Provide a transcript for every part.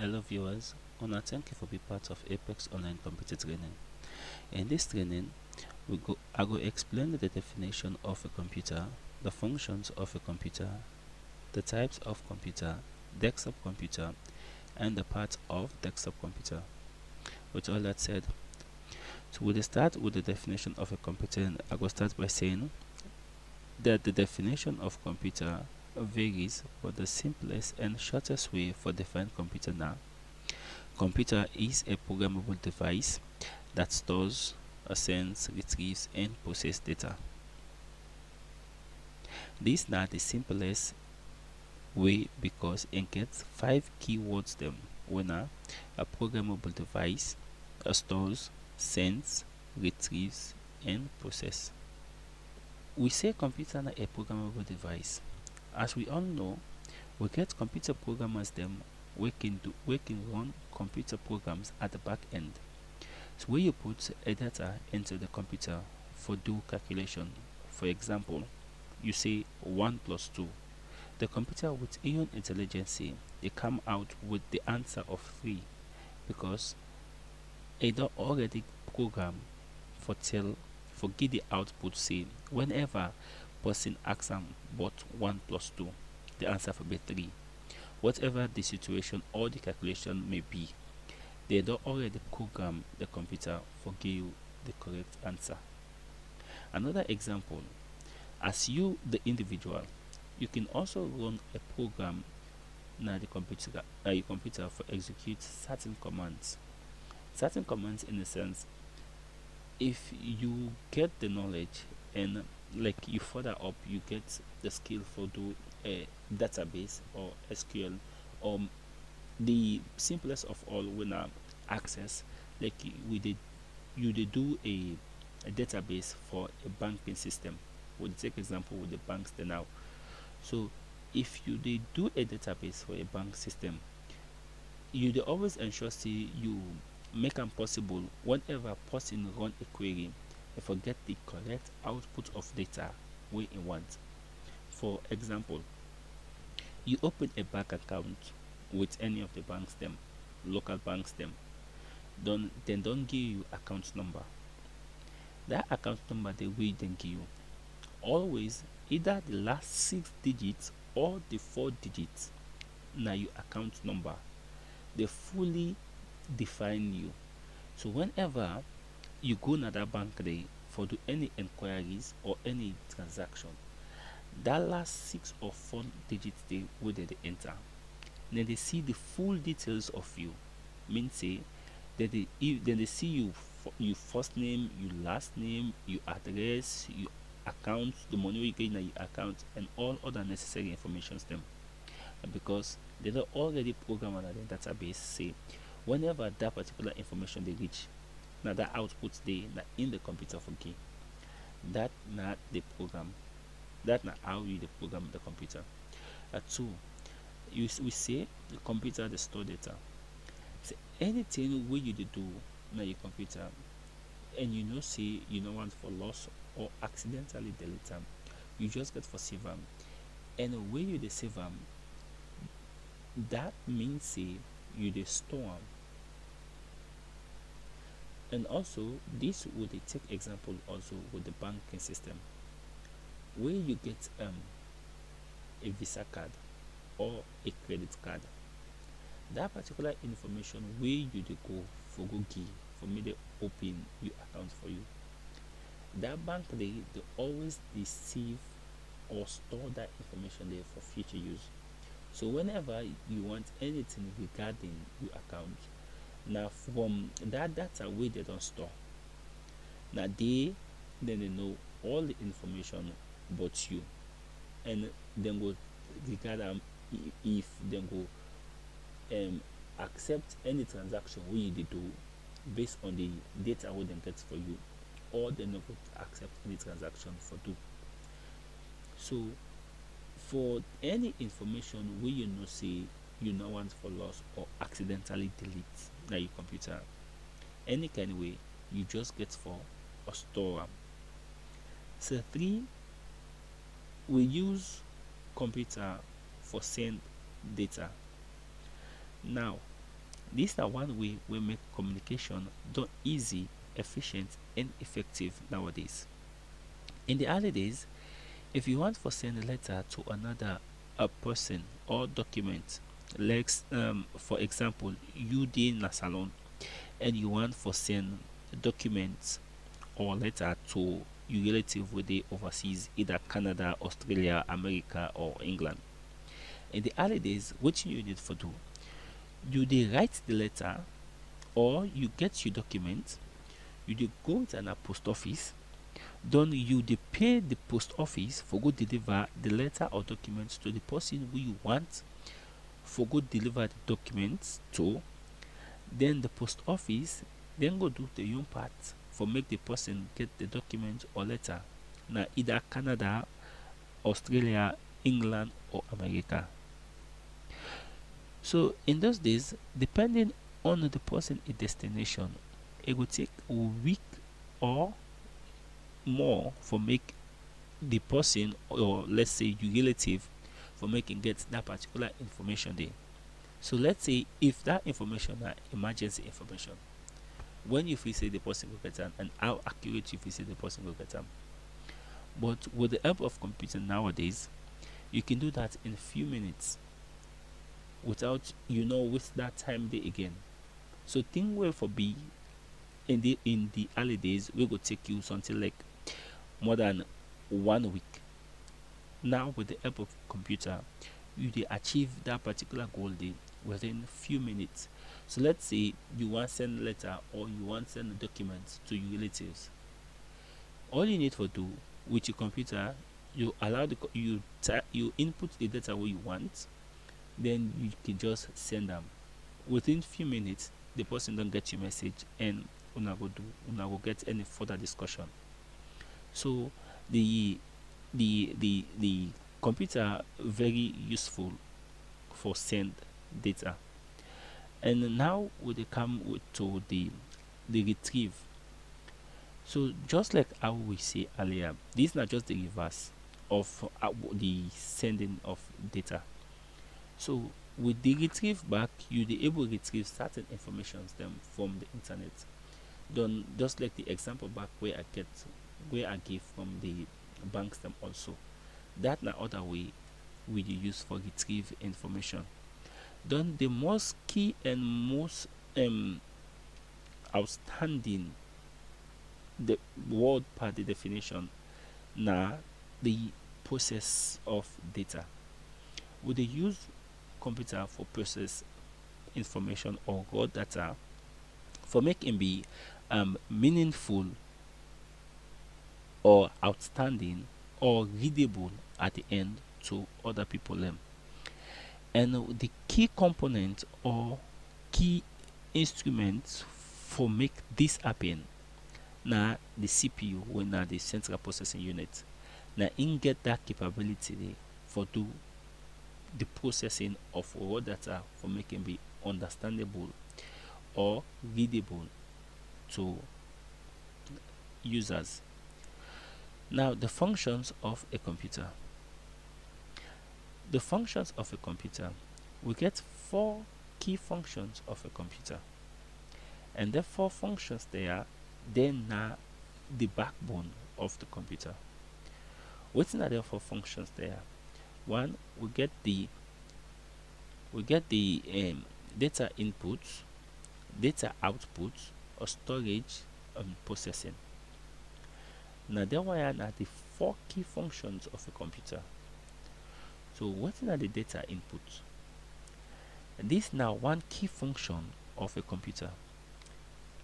Hello viewers, Una thank you for being part of Apex Online Computer Training. In this training, we go, I will explain the definition of a computer, the functions of a computer, the types of computer, desktop computer, and the parts of desktop computer. With all that said, so we'll start with the definition of a computer and I will start by saying that the definition of computer varies but the simplest and shortest way for defining computer now. Computer is a programmable device that stores, sends, retrieves and processes data. This is not the simplest way because it gets five keywords them when a, programmable device stores, sends, retrieves and processes. We say computer is a programmable device as we all know, we get computer programmers them do we can run computer programs at the back end. So where you put a data into the computer for do calculation. For example, you say one plus two. The computer with Ion intelligence they come out with the answer of three because a it already program for tell for get the output say whenever person asks them what 1 plus 2 the answer will be 3 whatever the situation or the calculation may be they don't already program the computer for give you the correct answer. Another example as you the individual you can also run a program now the computer uh, your computer for execute certain commands. Certain commands in a sense if you get the knowledge and like you further up you get the skill for do a database or sql or um, the simplest of all when I access like we did you did do a, a database for a banking system. We'll take example with the banks now. So if you did do a database for a bank system you always ensure see you make them possible whenever person run a query forget the correct output of data we want. For example, you open a bank account with any of the banks them, local banks them, don't then don't give you account number. That account number they will then give you. Always either the last six digits or the four digits now your account number they fully define you so whenever you go that bank there for do any inquiries or any transaction that last six or four digits they will they enter then they see the full details of you. Mean say that they then they see you your first name your last name your address your account the money you get in your account and all other necessary information them because they are already programmed on the database say whenever that particular information they reach now that output they in the computer for key that not the program. That not how you the program the computer. Uh, two you we say the computer the store data. So anything where you do na your computer. And you know say you don't want for loss or accidentally delete them you just get for save them and where you the save them that means say you the store and also this would take example also with the banking system where you get um, a visa card or a credit card. That particular information where you go for go for me to open your account for you. That bank they, they always receive or store that information there for future use. So whenever you want anything regarding your account now from that data wey they don store. Na they then they know all the information about you. And dem go regard am if dem go um, accept any transaction wey you do based on the data wey dem get for you or no go accept any transaction for do. So for any information we you know say you no want for loss or accidentally delete na your computer any kind way you just get for or store so three we use computer for send data. Now This na one way we make communication done easy, efficient and effective nowadays. In the early days, if you want for send a letter to another a person or document, like um, for example, na Salone and you want for send documents or letter to your relative wey dey overseas, either Canada, Australia, America or England. In the early days, wetin you need for do? You dey write the letter or you get your document, you go to an post office, then you pay the post office for go deliver the letter or documents to the person who you want for go deliver the documents to. Then the post office then go do the young part for make the person get the document or letter na either Canada, Australia, England or America. So in those days, depending on the person in destination, it will take a week or more for make the person or let's say your relative for making get that particular information there. So let's say if that information are emergency information, when you say the person will get them and how accurate you say the person will get them. But with the help of computer nowadays, you can do that in a few minutes without you know waste that time there again. So thing will for be in the in the early days we will take you something like more than one week. Now with the help of computer, you achieve that particular goal day within few minutes. So let's say you want send letter or you want send a document to your relatives. All you need for do with your computer, you allow the you you input the data what you want, then you can just send them. Within few minutes, the person don't get your message and una go do una go get any further discussion. So the the the the computer very useful for send data. And now we come to the the retrieve. So just like how we say earlier, this not just the reverse of uh, the sending of data. So with the retrieve back, you dey able to retrieve certain informations them from the internet. Done just like the example back where I get where I give from the banks them also. That na other way we dey use for retrieve information. Then the most key and most um outstanding the word part the definition na the process of data. We dey use computer for process information or raw data for make it be um, meaningful or outstanding or readable at the end to other people them. And uh, the key component or key instruments for make this happen now the CPU wey na the central processing unit. Now in get that capability for do the processing of raw data for making be understandable or readable to users. Now the functions of a computer. The functions of a computer we get four key functions of a computer. And the four functions there then na the backbone of the computer. Wetin are the four functions there? One, we get the we get the um, data input, data output, or storage and processing. Now that one are the four key functions of a computer. So wetin are the data input? This now one key function of a computer.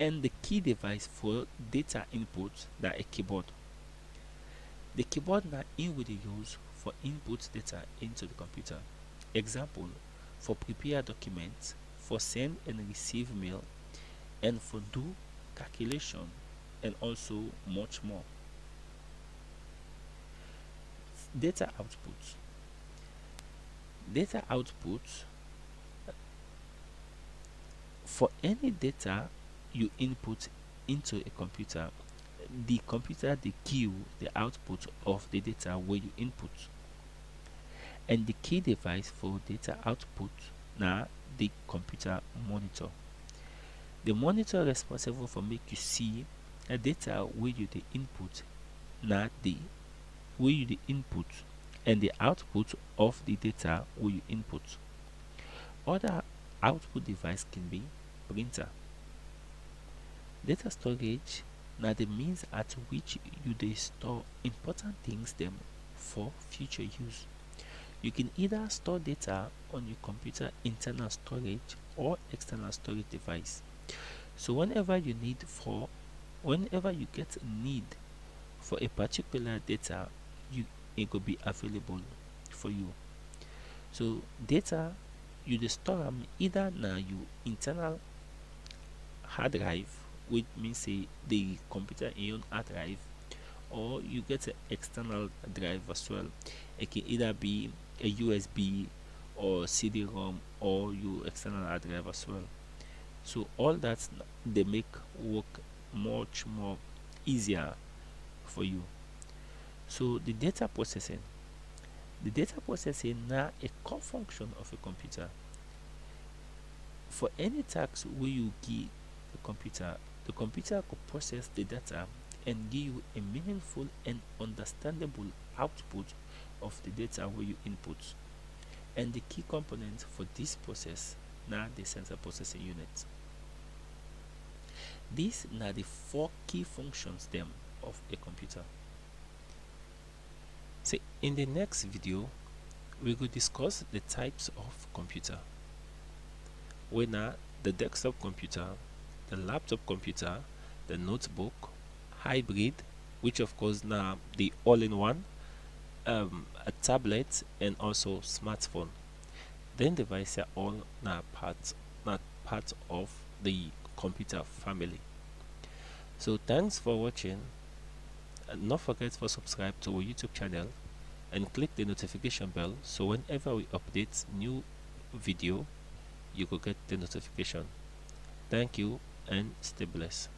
And the key device for data input na a keyboard. The keyboard now in we dey use for input data into the computer. Example, for prepare documents, for send and receive mail, and for do calculation and also much more. Data output. Data output for any data you input into a computer, the computer the give the output of the data where you input. And the key device for data output now the computer monitor the monitor responsible for make you see a data where you the input now the where you the input and the output of the data where you input. Other output device can be printer. Data storage now the means at which you they store important things them for future use. You can either store data on your computer internal storage or external storage device. So whenever you need for whenever you get need for a particular data you it will be available for you. So data you store them either na your internal hard drive which means say the computer in your hard drive or you get an external drive as well it can either be a USB or CD-ROM or your external hard drive as well. So all that they make work much more easier for you so the data processing the data processing now a core function of a computer. For any task where you give the computer the computer could process the data and give you a meaningful and understandable output of the data where you input. And the key component for this process now the central processing unit. These are the four key functions them of a computer so in the next video we will discuss the types of computer. Now the desktop computer the laptop computer the notebook hybrid which of course now the all-in-one um, a tablet and also smartphone. Then devices are all now part not part of the computer family. So thanks for watching and don't forget to subscribe to our youtube channel and click the notification bell so whenever we update new video you will get the notification. Thank you and stay blessed